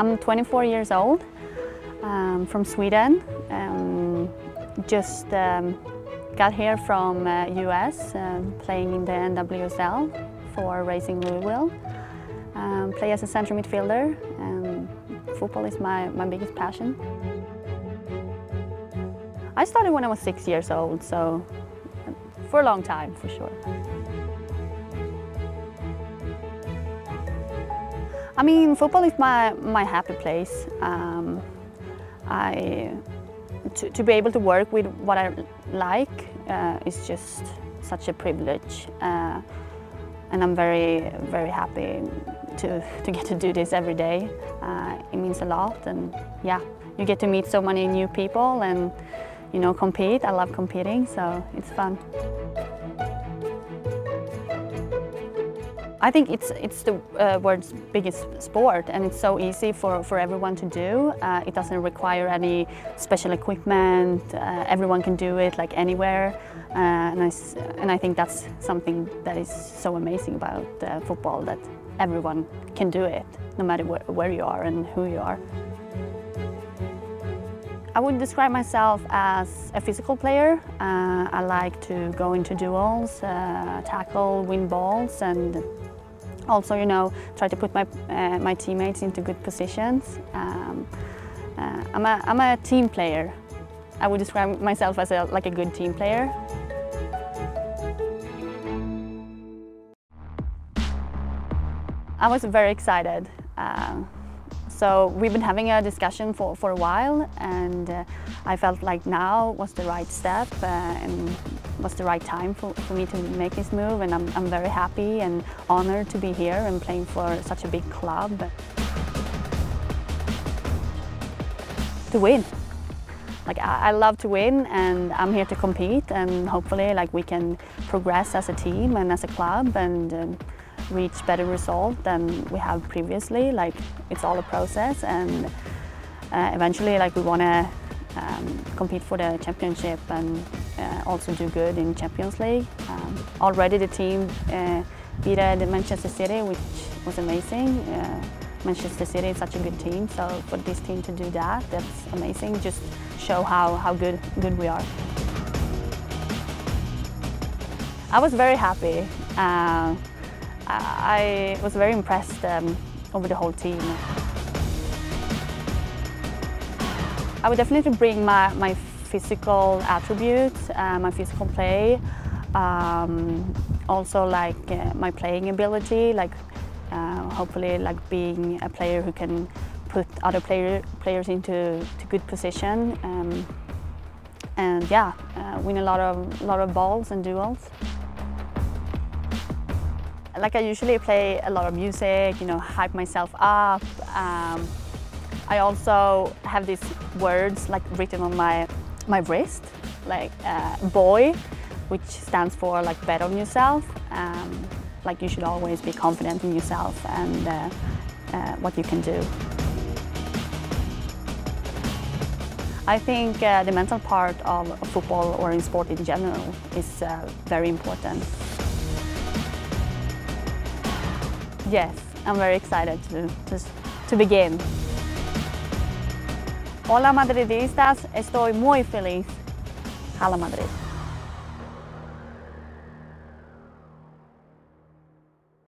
I'm 24 years old, um, from Sweden. Um, just um, got here from uh, US, um, playing in the NWSL for Racing Louisville. Um, play as a center midfielder. and football is my, my biggest passion. I started when I was six years old, so for a long time, for sure. I mean, football is my, my happy place. Um, I, to, to be able to work with what I like uh, is just such a privilege. Uh, and I'm very, very happy to, to get to do this every day. Uh, it means a lot and yeah, you get to meet so many new people and you know, compete. I love competing, so it's fun. I think it's, it's the uh, world's biggest sport and it's so easy for, for everyone to do. Uh, it doesn't require any special equipment. Uh, everyone can do it like anywhere. Uh, and, I, and I think that's something that is so amazing about uh, football, that everyone can do it, no matter where, where you are and who you are. I would describe myself as a physical player. Uh, I like to go into duels, uh, tackle, win balls and also, you know, try to put my, uh, my teammates into good positions. Um, uh, I'm, a, I'm a team player. I would describe myself as a, like a good team player. I was very excited. So we've been having a discussion for, for a while and uh, I felt like now was the right step uh, and was the right time for, for me to make this move and I'm, I'm very happy and honored to be here and playing for such a big club. To win. Like I, I love to win and I'm here to compete and hopefully like we can progress as a team and as a club and um, reach better result than we have previously. Like it's all a process and uh, eventually like we want to um, compete for the championship and uh, also do good in Champions League. Um, already the team uh, beat Manchester City, which was amazing. Uh, Manchester City is such a good team, so for this team to do that, that's amazing. Just show how, how good, good we are. I was very happy. Uh, I was very impressed um, over the whole team. I would definitely bring my, my physical attributes, uh, my physical play, um, also like uh, my playing ability, like uh, hopefully like being a player who can put other player, players into to good position um, and yeah, uh, win a lot of, lot of balls and duels. Like I usually play a lot of music, you know, hype myself up. Um, I also have these words like written on my, my wrist, like uh, boy, which stands for like bet on yourself. Um, like you should always be confident in yourself and uh, uh, what you can do. I think uh, the mental part of football or in sport in general is uh, very important. Yes, I'm very excited to, to, to begin. Hola Madridistas, estoy muy feliz. Hala Madrid.